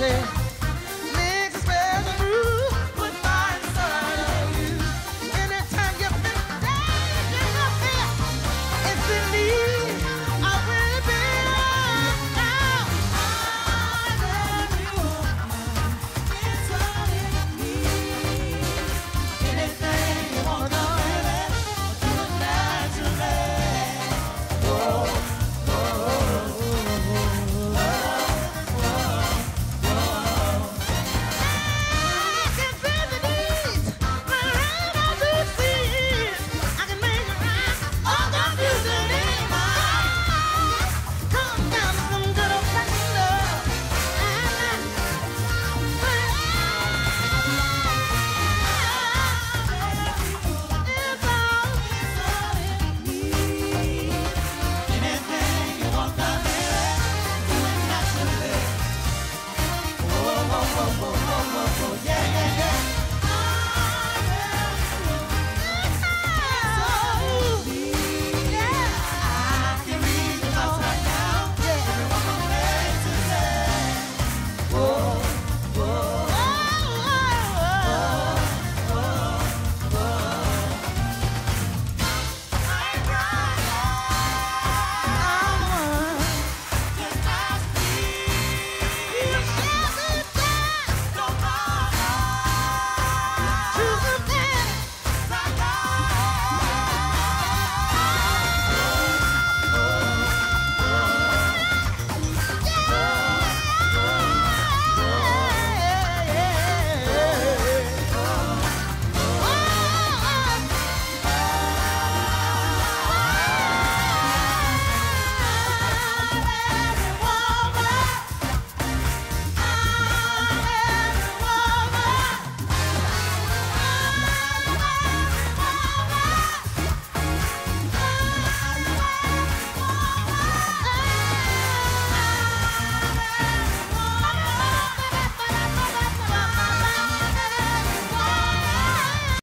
say